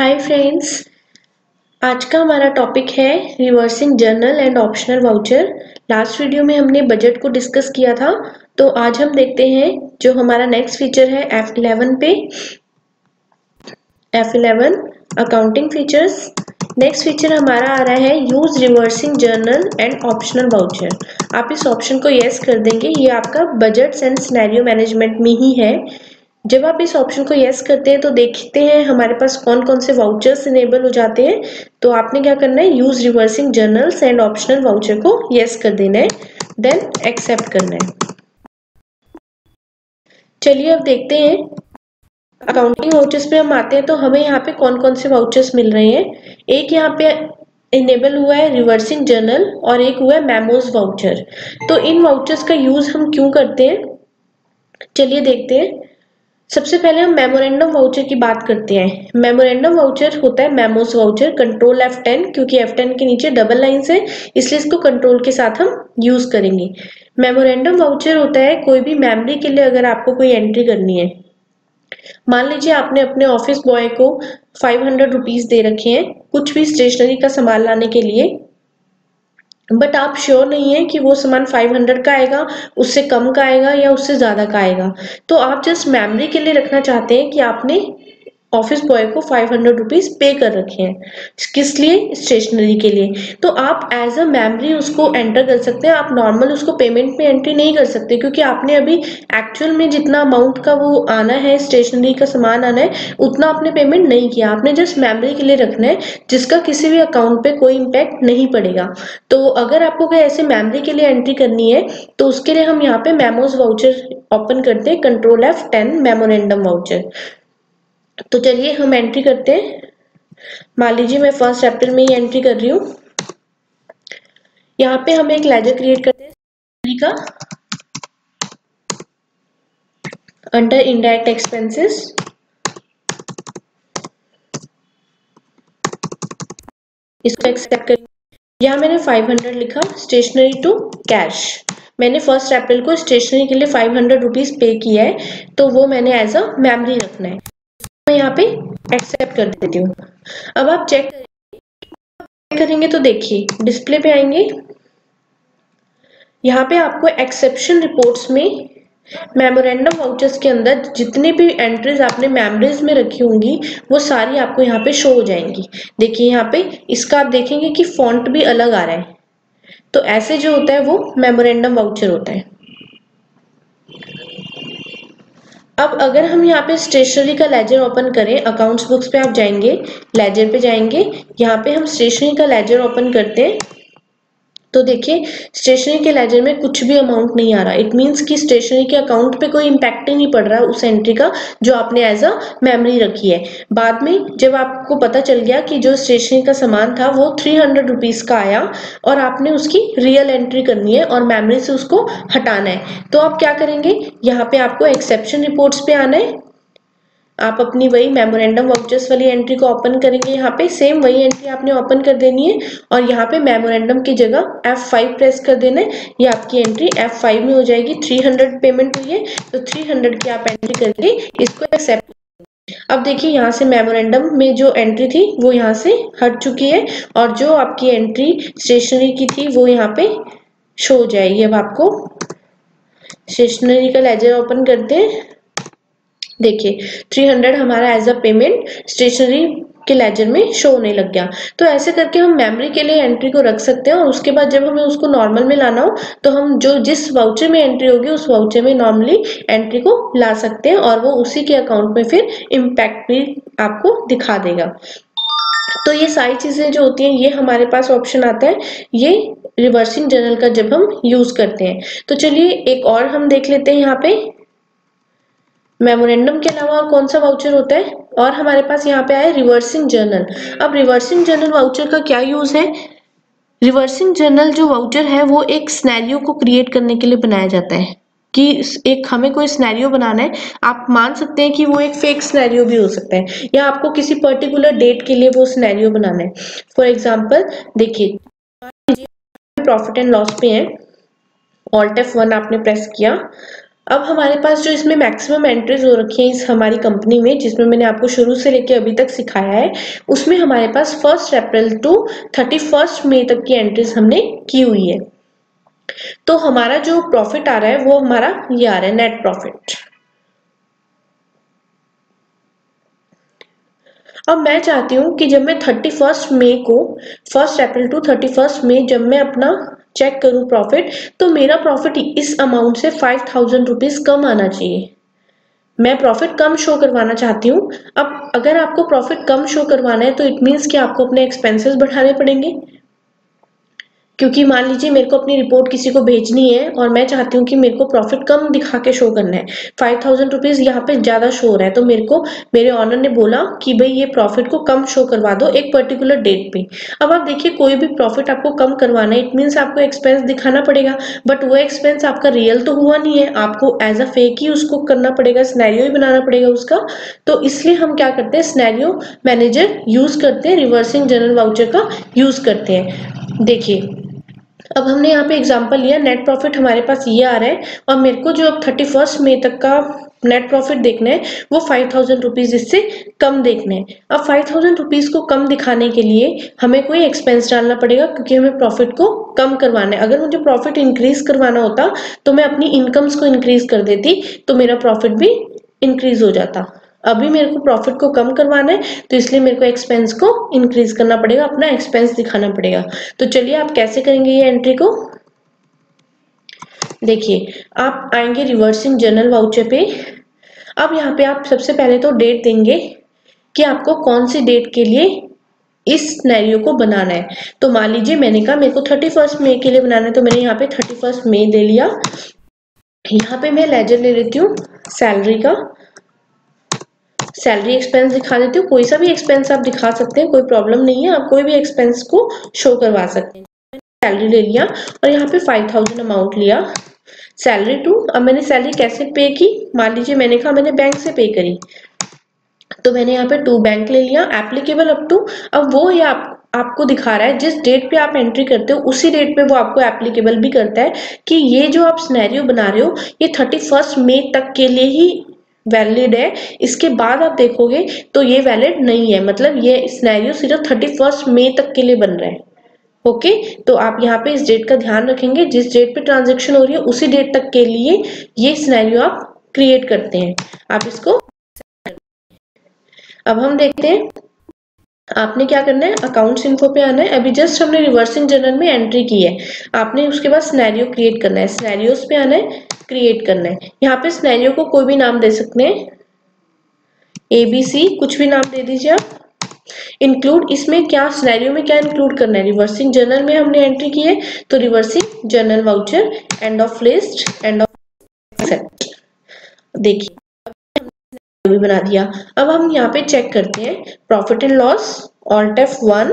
Hi friends आज का हमारा टॉपिक है reversing journal and optional voucher last video में हमने बजट को डिस्कस किया था तो आज हम देखते हैं जो हमारा नेक्स्ट फीचर है F11 पे। F11 accounting features next feature हमारा आ रहा है use reversing journal and optional voucher आप इस ऑप्शन को यस कर देंगे, ये आपका बजट एंड सिनेरियो मैनेजमेंट में ही है। जब आप इस ऑप्शन को यस करते हैं तो देखते हैं हमारे पास कौन कौन से वाउचर्स इनेबल हो जाते हैं। तो आपने क्या करना है? Use reversing journals and optional voucher को यस कर देना है। देन एक्सेप्ट करना है। चलिए अब देखते हैं। अकाउंटिंग वाउचर्स पे हम आते हैं तो हमें यहाँ पे कौन कौन से वाउचर्स मिल रहे हैं? एक यहाँ पे इनेबल हुआ है रिवर्सिंग जर्नल और एक हुआ है मेमोज वाउचर तो इन वाउचर्स का यूज़ हम क्यों करते हैं? चलिए देखते हैं। सबसे पहले हम मेमोरेंडम वाउचर की बात करते हैं। मेमोरेंडम वाउचर होता है memos voucher control F ten क्योंकि एफ़ टेन के नीचे डबल लाइन्स है, इसलिए इसको कंट्रोल के साथ हम यूज़ करेंगे। मेमोरेंडम वाउचर होता है कोई भी मेमोरी के लिए अगर आपको कोई एंट्री करनी है। मान लीजिए आपने अपने ऑफ़िस बॉय को फाइव हंड्रेड रुपीज़ दे रखे हैं, कुछ भी स्टेशनरी का सामान लाने के लिए। बट आप श्योर नहीं है कि वो सामान 500 का आएगा, उससे कम का आएगा या उससे ज़्यादा का आएगा। तो आप जस्ट मेमोरी के लिए रखना चाहते हैं कि आपने ऑफ़िस बॉय को फाइव हंड्रेड रुपीज़ पे कर रखे हैं। किस लिए? स्टेशनरी के लिए। तो आप एज अ मेमरी उसको एंटर कर सकते हैं। आप नॉर्मल उसको पेमेंट में एंट्री नहीं कर सकते क्योंकि आपने अभी एक्चुअल में जितना अमाउंट का वो आना है स्टेशनरी का सामान आना है, उतना आपने पेमेंट नहीं किया। आपने जस्ट मेमरी के लिए रखना है, जिसका किसी भी अकाउंट पे कोई इम्पैक्ट नहीं पड़ेगा। तो अगर आपको कोई ऐसे मेमरी के लिए एंट्री करनी है तो उसके लिए हम यहाँ पे मेमोज वाउचर ओपन करते हैं। Control F ten memorandum voucher तो चलिए हम एंट्री करते हैं। मान लीजिए मैं फ़र्स्ट चैप्टर में ही एंट्री कर रही हूँ। यहाँ पे हम एक लेजर क्रिएट करते हैं। का। अंडर इनडायरेक्ट एक्सपेंसेस इसको एक्सेप्ट कर यहाँ मैंने 500 लिखा स्टेशनरी टू कैश मैंने फ़र्स्ट अप्रैल को स्टेशनरी के लिए 500 रुपीज़ पे किया है तो वो मैंने एज अ मेमरी रखना है। मैं यहाँ पे एक्सेप्ट कर देती हूँ। अब आप चेक करेंगे तो देखिए डिस्प्ले पे आएँगे। यहाँ पे आपको एक्सेप्शन रिपोर्ट्स में मेमोरेंडम वाउचर्स के अंदर जितने भी एंट्रीज आपने मेमोरीज में रखी होंगी, वो सारी आपको यहाँ पे शो हो जाएँगी। देखिए यहाँ पे, इसका आप देखेंगे कि फॉन्ट भी अलग आ रहा है। तो ऐसे जो होता है, वो मेमोरेंडम वाउचर होता है। अब अगर हम यहाँ पे स्टेशनरी का लेजर ओपन करें अकाउंट्स बुक्स पे आप जाएँगे लेजर पे जाएँगे, यहाँ पे हम स्टेशनरी का लेजर ओपन करते हैं। तो देखिए स्टेशनरी के लेजर में कुछ भी अमाउंट नहीं आ रहा। इट मींस कि स्टेशनरी के अकाउंट पे कोई इम्पैक्ट ही नहीं पड़ रहा उस एंट्री का, जो आपने एज अ मेमोरी रखी है। बाद में जब आपको पता चल गया कि जो स्टेशनरी का सामान था, वो थ्री हंड्रेड रुपीज़ का आया और आपने उसकी रियल एंट्री करनी है और मेमोरी से उसको हटाना है। तो आप क्या करेंगे? यहाँ पे आपको एक्सेप्शन रिपोर्ट्स पे आना है। आप अपनी वही मेमोरेंडम वाउचर्स वाली एंट्री को ओपन करेंगे, यहाँ पे सेम वही एंट्री आपने ओपन कर देनी है और यहाँ पे मेमोरेंडम की जगह F5 प्रेस कर देना है। ये आपकी एंट्री F5 में हो जाएगी। 300 पेमेंट हुई है तो 300 की आप एंट्री करके इसको एक्सेप्ट अब देखिए, यहाँ से मेमोरेंडम में जो एंट्री थी, वो यहाँ से हट चुकी है और जो आपकी एंट्री स्टेशनरी की थी, वो यहाँ पे शो हो जाएगी। अब आपको स्टेशनरी का लेजर ओपन करते हैं। देखिए 300 हमारा एज अ पेमेंट स्टेशनरी के लेजर में शो होने लग गया। तो ऐसे करके हम मेमोरी के लिए एंट्री को रख सकते हैं और उसके बाद जब हमें उसको नॉर्मल में लाना हो तो हम जो जिस वाउचर में एंट्री होगी, उस वाउचर में नॉर्मली एंट्री को ला सकते हैं और वो उसी के अकाउंट में फिर इम्पैक्ट भी आपको दिखा देगा। तो ये सारी चीज़ें जो होती हैं, ये हमारे पास ऑप्शन आता है। ये रिवर्सिंग जर्नल का जब हम यूज़ करते हैं। तो चलिए एक और हम देख लेते हैं यहाँ पे। मेमोरेंडम के अलावा और कौन सा वाउचर होता है? और हमारे पास यहाँ पे आया रिवर्सिंग जर्नल अब रिवर्सिंग जर्नल वाउचर का क्या यूज़ है? रिवर्सिंग जर्नल जो वाउचर है, वो एक स्नैरियो को क्रिएट करने के लिए बनाया जाता है। कि एक हमें कोई स्नैरियो बनाना है, आप मान सकते हैं कि वो एक फेक स्नैरियो भी हो सकता है, या आपको किसी पर्टिकुलर डेट के लिए वो स्नैरियो बनाना है। फॉर एग्ज़ाम्पल देखिए प्रॉफिट एंड लॉस पे है। ऑल्ट एफ़ वन आपने प्रेस किया। अब हमारे पास जो इसमें मैक्सिमम एंट्रीज हो रखी है इस हमारी कंपनी में, जिसमें मैंने आपको शुरू से लेके अभी तक सिखाया है, उसमें हमारे पास first April to thirty first May तक की एंट्रीज हमने की हुई है। तो हमारा जो प्रॉफिट आ रहा है, वो हमारा ये आ रहा है नेट प्रॉफिट अब मैं चाहती हूँ कि जब मैं थर्टी फ़र्स्ट मई को first April to thirty first May जब मैं अपना चेक करूँ प्रॉफिट तो मेरा प्रॉफिट इस अमाउंट से फाइव थाउज़ेंड रुपीज़ कम आना चाहिए। मैं प्रॉफिट कम शो करवाना चाहती हूँ। अब अगर आपको प्रॉफिट कम शो करवाना है तो इट मीन्स कि आपको अपने एक्सपेंसेस बढ़ाने पड़ेंगे। क्योंकि मान लीजिए मेरे को अपनी रिपोर्ट किसी को भेजनी है और मैं चाहती हूँ कि मेरे को प्रॉफिट कम दिखा के शो करना है। फाइव थाउज़ेंड रुपीज़ यहाँ पे ज़्यादा शो हो रहा है। तो मेरे को, मेरे ऑनर ने बोला कि भाई ये प्रॉफिट को कम शो करवा दो एक पर्टिकुलर डेट पे। अब आप देखिए, कोई भी प्रॉफिट आपको कम करवाना है इट मीन्स आपको एक्सपेंस दिखाना पड़ेगा। बट वो एक्सपेंस आपका रियल तो हुआ नहीं है। आपको एज अ फेक ही उसको करना पड़ेगा स्नैरियो ही बनाना पड़ेगा उसका। तो इसलिए हम क्या करते हैं स्नैरियो मैनेजर यूज़ करते हैं रिवर्सिंग जनरल वाउचर का यूज़ करते हैं। देखिए अब हमने यहाँ पे एग्जांपल लिया नेट प्रॉफिट हमारे पास ये आ रहा है और मेरे को जो अब थर्टी फ़र्स्ट मई तक का नेट प्रॉफिट देखना है, वो फाइव थाउज़ेंड रुपीज़ इससे कम देखना है। अब फाइव थाउज़ेंड रुपीज़ को कम दिखाने के लिए हमें कोई एक्सपेंस डालना पड़ेगा क्योंकि हमें प्रॉफिट को कम करवाना है। अगर मुझे प्रॉफिट इंक्रीज करवाना होता तो मैं अपनी इनकम्स को इंक्रीज कर देती तो मेरा प्रॉफिट भी इंक्रीज हो जाता। अभी मेरे को प्रॉफिट को कम करवाना है तो इसलिए मेरे को एक्सपेंस को इंक्रीज करना पड़ेगा, अपना एक्सपेंस दिखाना पड़ेगा। तो चलिए आप कैसे करेंगे ये एंट्री को? देखिए, आप आएँगे रिवर्सिंग जर्नल वाउचर पे। अब यहाँ पे आप सबसे पहले तो डेट देंगे कि आपको कौन सी डेट के लिए इस नैरियो को बनाना है। तो मान लीजिए मैंने कहा मेरे को थर्टी फ़र्स्ट मई के लिए बनाना है तो मैंने यहाँ पे थर्टी फ़र्स्ट मई दे लिया। यहाँ पे मैं लेजर ले लेती हूँ सैलरी का। सैलरी एक्सपेंस दिखा देती हूँ। कोई सा भी एक्सपेंस आप दिखा सकते हैं, कोई प्रॉब्लम नहीं है। आप कोई भी एक्सपेंस को शो करवा सकते हैं। सैलरी ले लिया और यहाँ पे फाइव थाउज़ेंड अमाउंट लिया। सैलरी टू अब मैंने सैलरी कैसे पे की? मान लीजिए मैंने कहा मैंने बैंक से पे करी। तो मैंने यहाँ पे टू बैंक ले लिया। एप्लीकेबल अप टू अब वो ये आप, आपको दिखा रहा है, जिस डेट पे आप एंट्री करते हो, उसी डेट पे वो आपको एप्लीकेबल भी करता है कि ये जो आप स्नैरियो बना रहे हो, ये थर्टी फ़र्स्ट मई तक के लिए ही वैलिड है, इसके बाद आप देखोगे तो ये वैलिड नहीं है। मतलब ये स्नैरियो सिर्फ़ थर्टी फ़र्स्ट मई तक के लिए बन रहा है। ओके तो आप यहाँ पे इस डेट का ध्यान रखेंगे। जिस डेट पे ट्रांजेक्शन हो रही है, उसी डेट तक के लिए ये स्नैरियो आप क्रिएट करते हैं। आप इसको अब हम देखते हैं, आपने क्या करना है? अकाउंट्स इन्फो पे आना है। अभी जस्ट हमने रिवर्सिंग जर्नल में एंट्री की है। आपने उसके बाद स्नैरियो क्रिएट करना है। स्नैरियोस पे आना है। क्रिएट करना है। यहाँ पे स्नैरियो को कोई भी नाम दे सकते हैं। ए बी सी कुछ भी नाम दे दीजिए आप। इंक्लूड इसमें क्या स्नैरियो में क्या इंक्लूड करना है? रिवर्सिंग जर्नल में हमने एंट्री की है तो reversing journal voucher end of list end of accept देखिए भी बना दिया। अब हम यहाँ पे चेक करते हैं profit and loss Alt F one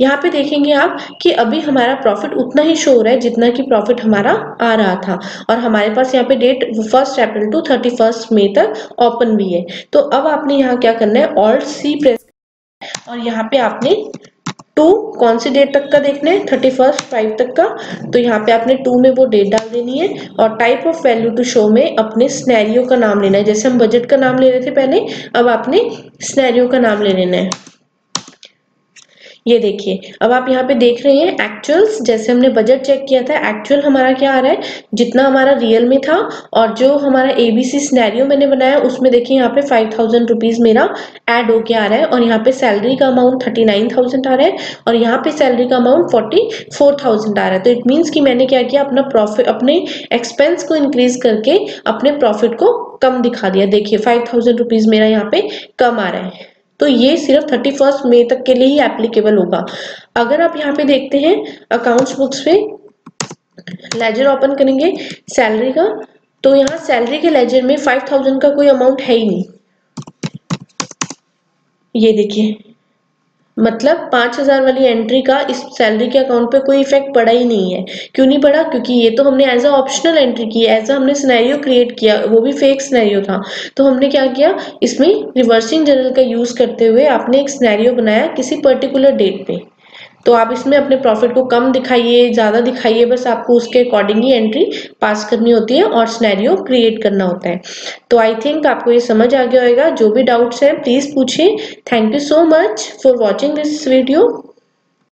यहाँ पे देखेंगे आप कि अभी हमारा प्रॉफिट उतना ही शो हो रहा है जितना कि प्रॉफिट हमारा आ रहा था। और हमारे पास यहाँ पे date first April to thirty first May तक ओपन भी है। तो अब आपने यहाँ क्या करना है? ऑल्ट सी प्रेस और यहाँ पे आपने टू कौन सी डेट तक का देखना है? थर्टी फ़र्स्ट फाइव तक का। तो यहाँ पे आपने टू में वो डेट डाल देनी है। और type of value to show में अपने स्नैरियो का नाम लेना है। जैसे हम बजट का नाम ले रहे थे पहले, अब आपने स्नैरियो का नाम ले लेना है। ये देखिए, अब आप यहाँ पे देख रहे हैं एक्चुअल्स जैसे हमने बजट चेक किया था एक्चुअल हमारा क्या आ रहा है? जितना हमारा रियल में था, और जो हमारा एबीसी स्नैरियो मैंने बनाया, उसमें देखिए यहाँ पे फाइव थाउज़ेंड रुपीज़ मेरा ऐड होके आ रहा है, और यहाँ पे सैलरी का अमाउंट थर्टी नाइन थाउज़ेंड आ रहा है, और यहाँ पे सैलरी का अमाउंट फोर्टी फोर थाउज़ेंड आ रहा है। तो इट मीन्स कि मैंने क्या किया, अपना प्रॉफिट अपने एक्सपेंस को इंक्रीज करके, अपने प्रॉफिट को कम दिखा दिया। देखिए फाइव थाउज़ेंड रुपीज़ मेरा यहाँ पे कम आ रहा है। तो ये सिर्फ़ थर्टी फ़र्स्ट मे तक के लिए ही एप्लीकेबल होगा। अगर आप यहाँ पे देखते हैं अकाउंट्स बुक्स पे लेजर ओपन करेंगे सैलरी का तो यहाँ सैलरी के लेजर में फाइव थाउज़ेंड का कोई अमाउंट है ही नहीं। ये देखिए। मतलब पाँच हज़ार वाली एंट्री का इस सैलरी के अकाउंट पे कोई इफ़ेक्ट पड़ा ही नहीं है। क्यों नहीं पड़ा? क्योंकि ये तो हमने एज अ ऑप्शनल एंट्री की एज अ हमने स्नैरियो क्रिएट किया, वो भी फेक स्नैरियो था। तो हमने क्या किया? इसमें रिवर्सिंग जनरल का यूज़ करते हुए आपने एक स्नैरियो बनाया किसी पर्टिकुलर डेट पे। तो आप इसमें अपने प्रॉफिट को कम दिखाइए, ज़्यादा दिखाइए, बस आपको उसके अकॉर्डिंग ही एंट्री पास करनी होती है और स्नैरियो क्रिएट करना होता है। तो आई थिंक आपको ये समझ आ गया होगा। जो भी डाउट्स हैं प्लीज़ पूछिए। Thank you so much for watching this video